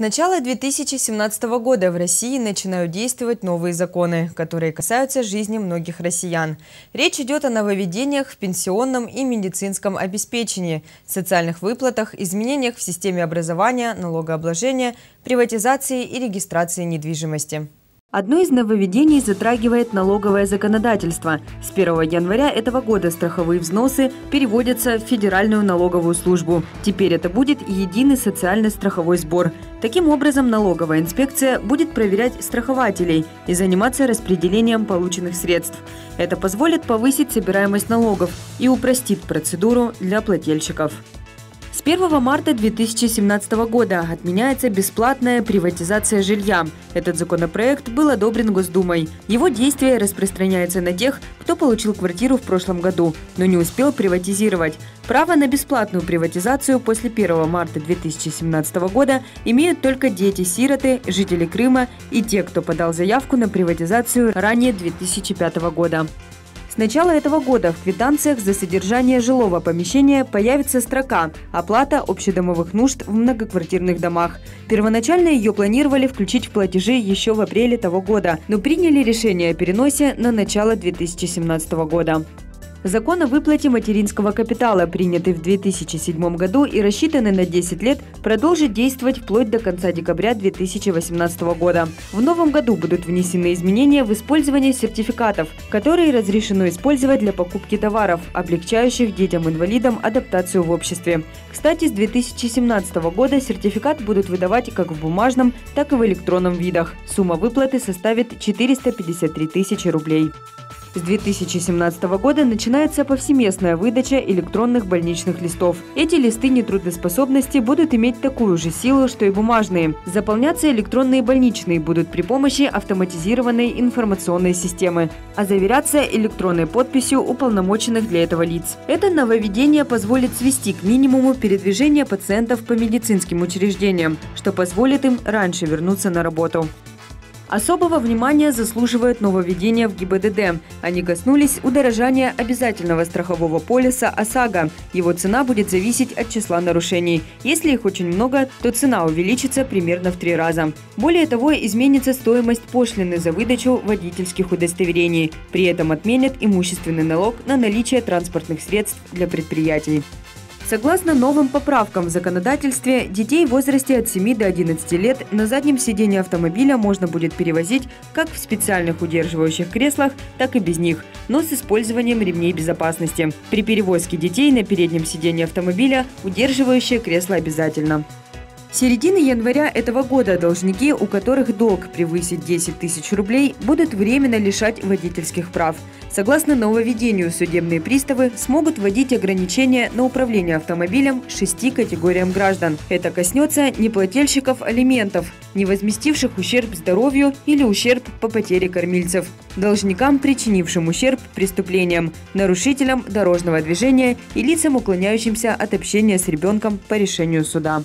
начала 2017 года в России начинают действовать новые законы, которые касаются жизни многих россиян. Речь идет о нововведениях в пенсионном и медицинском обеспечении, социальных выплатах, изменениях в системе образования, налогообложения, приватизации и регистрации недвижимости. Одно из нововведений затрагивает налоговое законодательство. С 1 января этого года страховые взносы переводятся в Федеральную налоговую службу. Теперь это будет единый социальный страховой сбор. Таким образом, налоговая инспекция будет проверять страхователей и заниматься распределением полученных средств. Это позволит повысить собираемость налогов и упростит процедуру для плательщиков. С 1 марта 2017 года отменяется бесплатная приватизация жилья. Этот законопроект был одобрен Госдумой. Его действие распространяется на тех, кто получил квартиру в прошлом году, но не успел приватизировать. Право на бесплатную приватизацию после 1 марта 2017 года имеют только дети-сироты, жители Крыма и те, кто подал заявку на приватизацию ранее 2005 года. С начала этого года в квитанциях за содержание жилого помещения появится строка «Оплата общедомовых нужд в многоквартирных домах». Первоначально ее планировали включить в платежи еще в апреле того года, но приняли решение о переносе на начало 2017 года. Закон о выплате материнского капитала, принятый в 2007 году и рассчитанный на 10 лет, продолжит действовать вплоть до конца декабря 2018 года. В новом году будут внесены изменения в использование сертификатов, которые разрешено использовать для покупки товаров, облегчающих детям-инвалидам адаптацию в обществе. Кстати, с 2017 года сертификат будут выдавать как в бумажном, так и в электронном видах. Сумма выплаты составит 453 тысячи рублей. С 2017 года начинается повсеместная выдача электронных больничных листов. Эти листы нетрудоспособности будут иметь такую же силу, что и бумажные. Заполняться электронные больничные будут при помощи автоматизированной информационной системы, а заверяться электронной подписью уполномоченных для этого лиц. Это нововведение позволит свести к минимуму передвижение пациентов по медицинским учреждениям, что позволит им раньше вернуться на работу. Особого внимания заслуживают нововведения в ГИБДД. Они коснулись удорожания обязательного страхового полиса ОСАГО. Его цена будет зависеть от числа нарушений. Если их очень много, то цена увеличится примерно в три раза. Более того, изменится стоимость пошлины за выдачу водительских удостоверений. При этом отменят имущественный налог на наличие транспортных средств для предприятий. Согласно новым поправкам в законодательстве, детей в возрасте от 7 до 11 лет на заднем сидении автомобиля можно будет перевозить как в специальных удерживающих креслах, так и без них, но с использованием ремней безопасности. При перевозке детей на переднем сидении автомобиля удерживающее кресло обязательно. С середины января этого года должники, у которых долг превысит 10 тысяч рублей, будут временно лишать водительских прав. Согласно нововведению, судебные приставы смогут вводить ограничения на управление автомобилем шести категориям граждан. Это коснется неплательщиков алиментов, не возместивших ущерб здоровью или ущерб по потере кормильцев, должникам, причинившим ущерб преступлениям, нарушителям дорожного движения и лицам, уклоняющимся от общения с ребенком по решению суда.